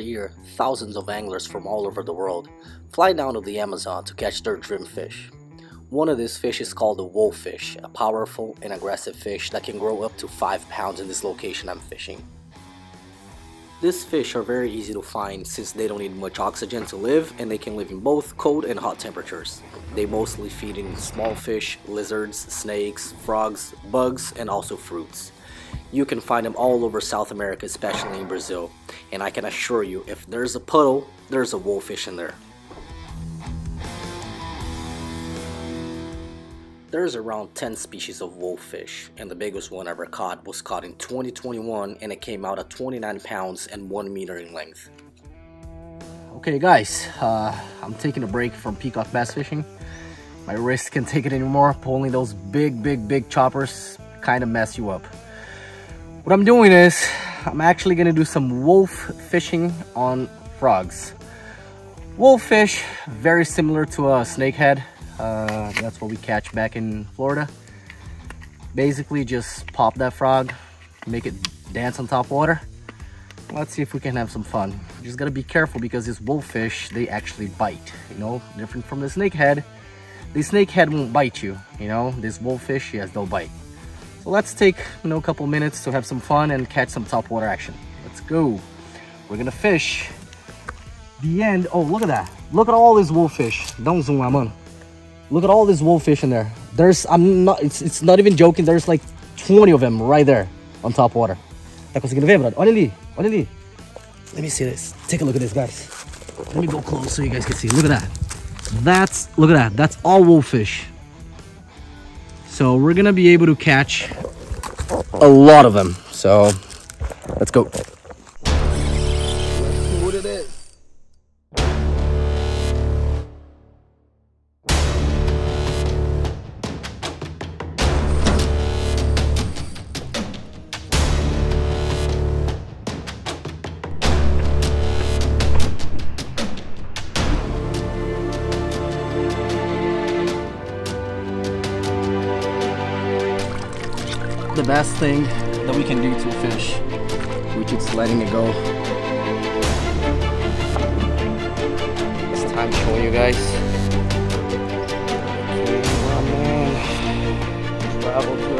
Year, thousands of anglers from all over the world fly down to the Amazon to catch their dream fish. One of these fish is called the wolffish, a powerful and aggressive fish that can grow up to 5 pounds in this location I'm fishing. These fish are very easy to find since they don't need much oxygen to live and they can live in both cold and hot temperatures. They mostly feed in small fish, lizards, snakes, frogs, bugs, and also fruits. You can find them all over South America, especially in Brazil. And I can assure you, if there's a puddle, there's a wolffish in there. There's around 10 species of wolffish, and the biggest one ever caught was caught in 2021 and it came out at 29 pounds and 1 meter in length. Okay guys, uh, I'm taking a break from peacock bass fishing. My wrist can't take it anymore. Pulling those big, big, big choppers kind of mess you up. What I'm doing is, I'm actually gonna do some wolf fishing on frogs. Wolf fish, very similar to a snakehead. Uh, that's what we catch back in Florida. Basically just pop that frog, make it dance on top water. Let's see if we can have some fun. Just gotta be careful because these wolf fish, they actually bite, you know, different from the snakehead. The snakehead won't bite you, you know, this wolffish, yes, they'll bite. Let's take, you know, a couple minutes to have some fun and catch some top water action. Let's go. We're gonna fish the end. Oh, look at that. Look at all these wolffish. Don't zoom man. Look at all these wolffish in there. There's, I'm not, it's, it's not even joking. There's like 20 of them right there on top water. Brother? Let me see this. Take a look at this, guys. Let me go close so you guys can see. Look at that. That's, look at that. That's all wolffish. So we're gonna be able to catch a lot of them. So let's go. Best thing that we can do to fish, which is letting it go. It's time showing you guys. Travel to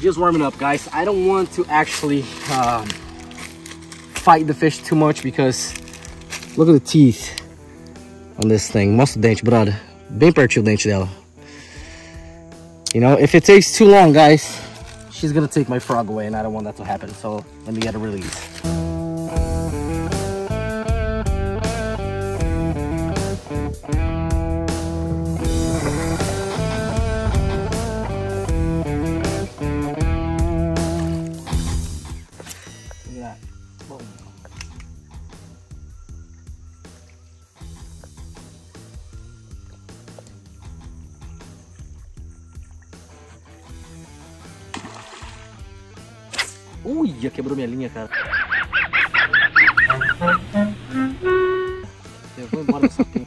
Just warming up, guys. I don't want to actually um, fight the fish too much because look at the teeth on this thing. Mostra o dente, brother. Bem pertinho dente dela. You know, if it takes too long, guys, she's gonna take my frog away and I don't want that to happen. So let me get a release. Ui, já quebrou minha linha, cara. Eu vou embora dessa pinha.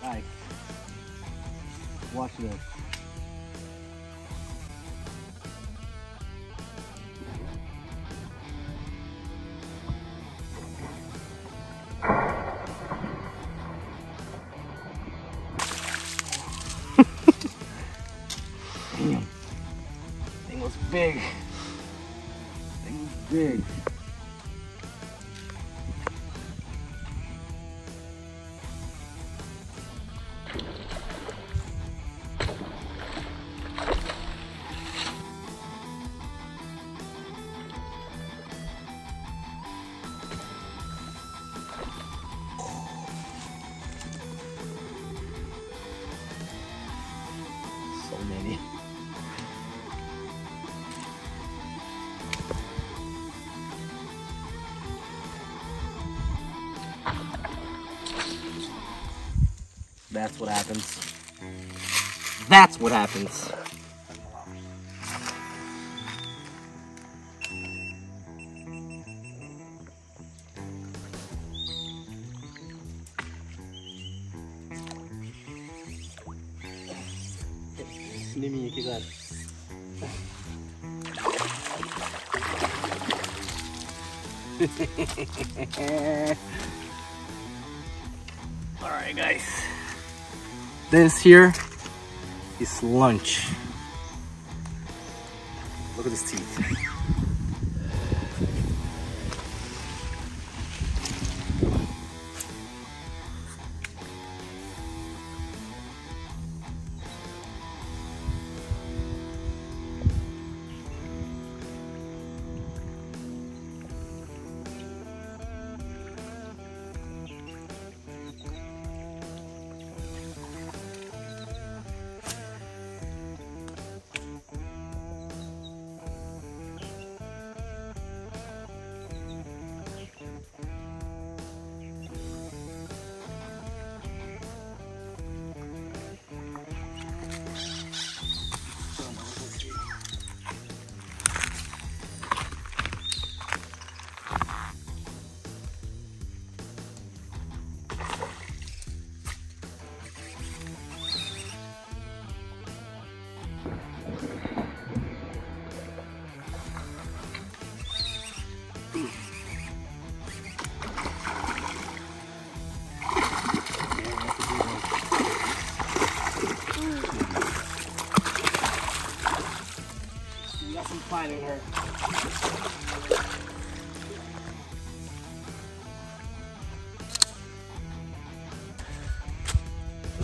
Vai. Watch this. Big. Thing's big. That's what happens. That's what happens. Snimming iki gar. Alright guys. This here is lunch. Look at his teeth.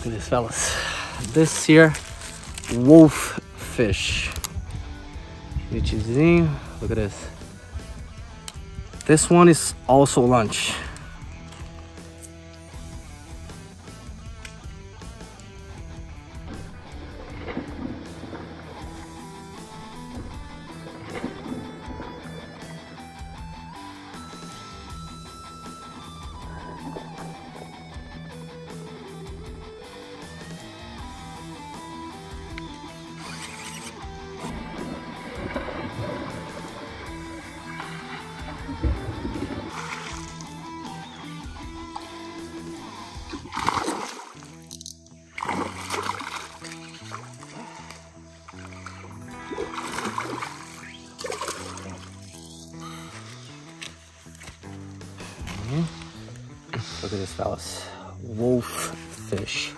This, fellas. This here, wolf fish. Look at this. This one is also lunch. Mm-hmm. Look at this, fellas. Wolf fish.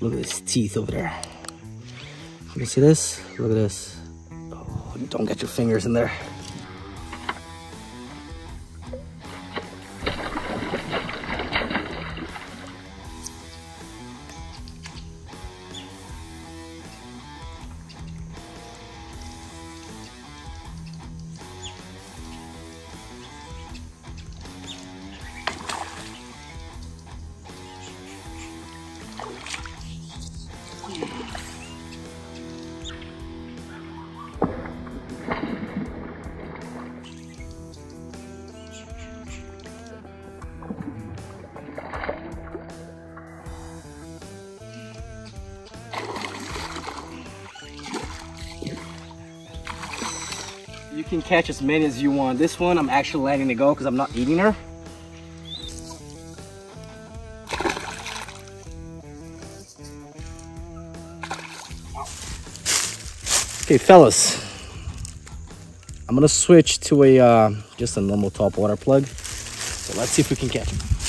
Look at his teeth over there. You see this? Look at this. Oh, don't get your fingers in there. Can catch as many as you want. This one, I'm actually letting it go because I'm not eating her. Okay, fellas. I'm gonna switch to a uh, just a normal top water plug. So let's see if we can catch him.